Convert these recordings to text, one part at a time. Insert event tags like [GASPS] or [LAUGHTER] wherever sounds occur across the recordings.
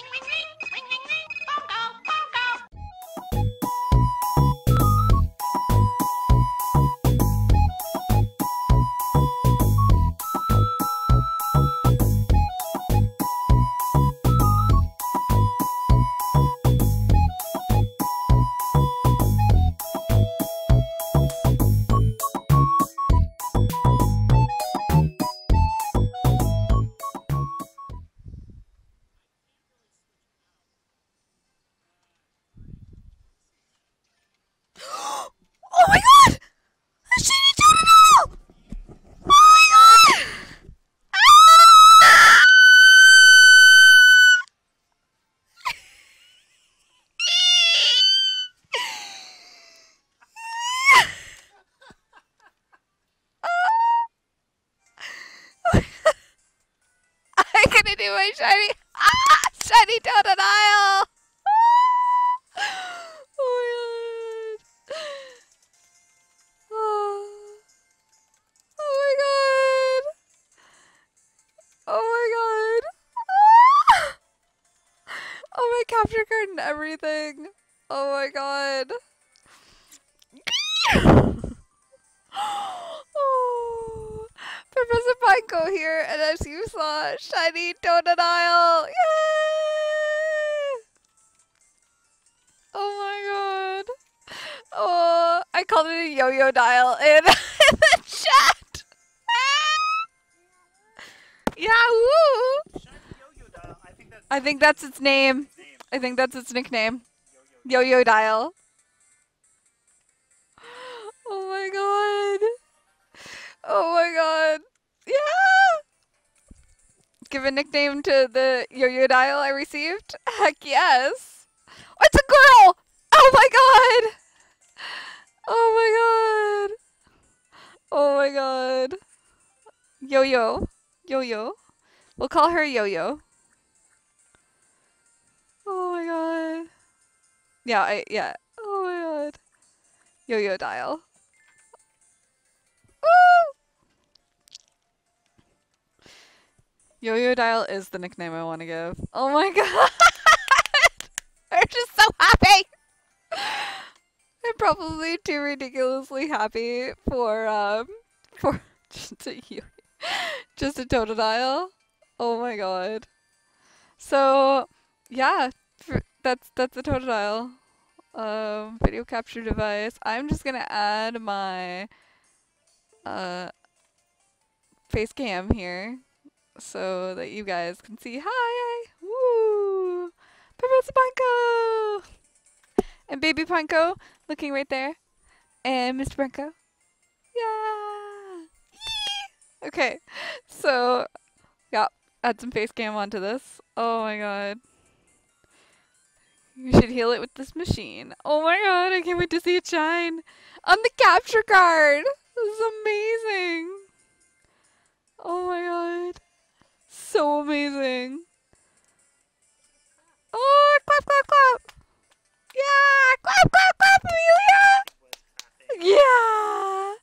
oh shiny, ah, shiny Totodile! Oh my god! Oh, oh my god! Oh my god! Ah! Oh my capture card and everything! Oh my god! Professor Pineco here, and as you saw, shiny Totodile! Yay! Oh my god! Oh, I called it a yo-yo dial in, [LAUGHS] in the chat. Yahoo! I think that's its name. I think that's its nickname. Yo-yo dial. [GASPS] Oh my god. Oh my god. Give a nickname to the yo-yo dial I received. [LAUGHS] Heck yes. It's a girl. Oh my god. Oh my god. Oh my god. Yo yo. Yo yo. We'll call her Yo yo. Oh my god. Yeah, I yeah. Oh my god. Yo yo dial. Yo yo dial is the nickname I want to give. Oh my [LAUGHS] god. I'm just so happy. I'm probably too ridiculously happy for um for [LAUGHS] just a just a Totodile. Oh my god. So yeah, that's that's a Totodile. Um, video capture device. I'm just gonna add my uh face cam here so that you guys can see. Hi, woo, Professor Pineco, and Baby Pineco looking right there, and Mr. Pineco. Yeah. Okay, so yeah, add some face cam onto this. Oh my god. You should heal it with this machine. Oh my god, I can't wait to see it shine on the capture card. This is amazing. Oh my god. So amazing. Oh, clap, clap, clap. Yeah, clap, clap, clap, Amelia. Yeah.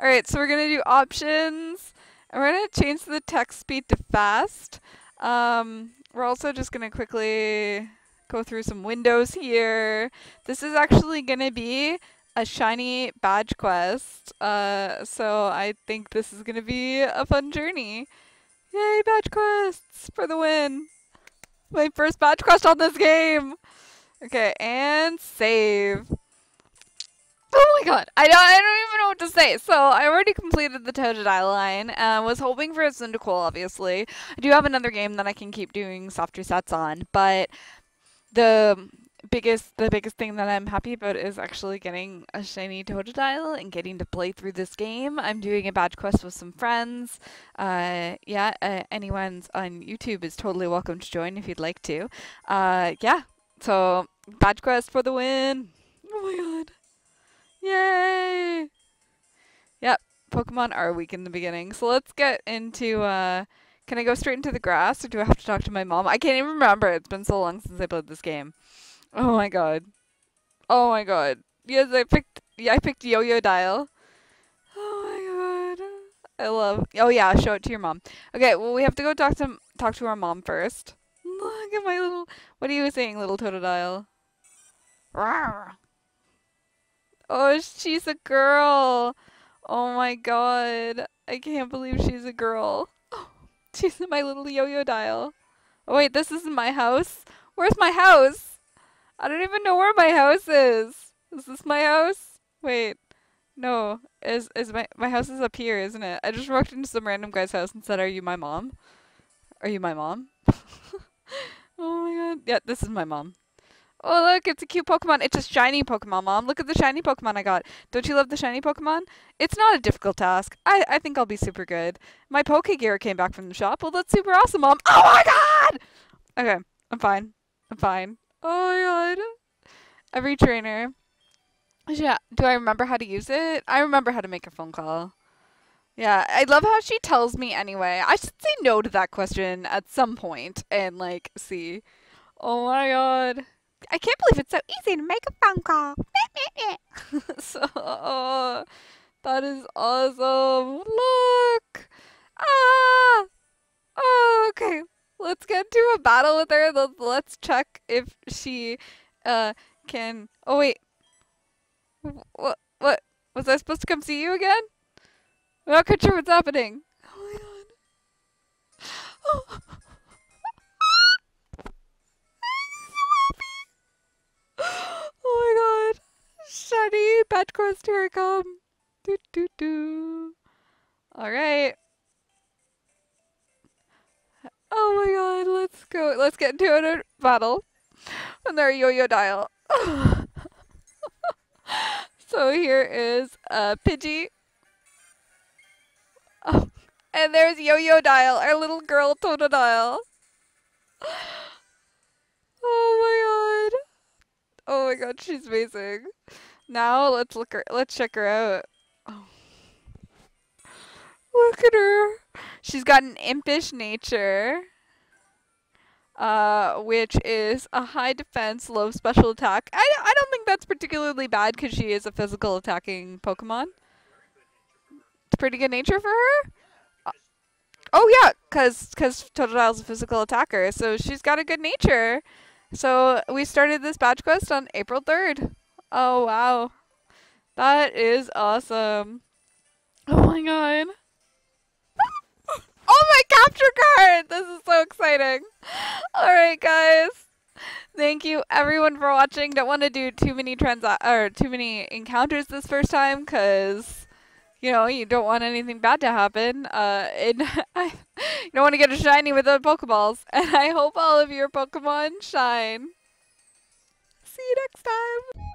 All right, so we're going to do options. And we're going to change the text speed to fast. Um, we're also just going to quickly go through some windows here. This is actually going to be a shiny badge quest. Uh, so I think this is going to be a fun journey. Yay, badge quests for the win. My first badge quest on this game. Okay, and save. Oh my god, I don't, I don't even know what to say. So I already completed the Totodile line. Uh, was hoping for a Cyndaquil, obviously. I do have another game that I can keep doing soft resets on, but the biggest the biggest thing that I'm happy about is actually getting a shiny Totodile and getting to play through this game. I'm doing a badge quest with some friends. Uh, yeah, uh, anyone's on YouTube is totally welcome to join if you'd like to. Uh, yeah, so badge quest for the win. Oh my god. Yay! Yep, Pokemon are weak in the beginning. So let's get into uh can I go straight into the grass or do I have to talk to my mom? I can't even remember. It's been so long since I played this game. Oh my god. Oh my god. Yes, I picked yeah, I picked Yo-Yo Dial. Oh my god. I love Oh yeah, show it to your mom. Okay, well we have to go talk to talk to our mom first. Look at my little What are you saying, little Totodile? Rawr. Oh, she's a girl. Oh my god. I can't believe she's a girl. Oh, she's my little yo-yo dial. Oh wait, this isn't my house? Where's my house? I don't even know where my house is. Is this my house? Wait. No. Is is my my house is up here, isn't it? I just walked into some random guy's house and said, Are you my mom? Are you my mom? [LAUGHS] oh my god. Yeah, this is my mom. Oh look, it's a cute Pokemon. It's a shiny Pokemon, Mom. Look at the shiny Pokemon I got. Don't you love the shiny Pokemon? It's not a difficult task. I, I think I'll be super good. My Pokegear came back from the shop. Well, that's super awesome, Mom. Oh my god! Okay, I'm fine. I'm fine. Oh my god. Every trainer. Yeah, do I remember how to use it? I remember how to make a phone call. Yeah, I love how she tells me anyway. I should say no to that question at some point and like see. Oh my god. I can't believe it's so easy to make a phone call. [LAUGHS] so, uh, that is awesome. Look. Ah. Oh, okay. Let's get to a battle with her. Let's check if she uh can. Oh wait. What? What? Was I supposed to come see you again? I'm not quite sure what's happening. Oh my god. Oh. [GASPS] oh my god. Shiny badge quest, here I come. Do do do. Alright. Go. Let's get into a battle. And there yo-yo dial. [LAUGHS] so here is uh, Pidgey. Oh, [LAUGHS] and there's Yo-Yo Dial, our little girl Totodile. [GASPS] Oh my god. Oh my god, she's amazing. Now let's look her let's check her out. Oh. [GASPS] Look at her. She's got an impish nature. Uh, which is a high defense, low special attack. I, I don't think that's particularly bad because she is a physical attacking Pokemon. It's pretty good nature for her. Uh, oh yeah, cause cause Totodile's a physical attacker, so she's got a good nature. So we started this badge quest on April 3rd. Oh, wow. That is awesome. Oh my god. Oh, my capture card! This is so exciting. Alright, guys. Thank you everyone for watching. Don't want to do too many trans or too many encounters this first time because you know you don't want anything bad to happen. Uh, and [LAUGHS] I you don't want to get a shiny without Pokeballs. [LAUGHS] And I hope all of your Pokemon shine. See you next time.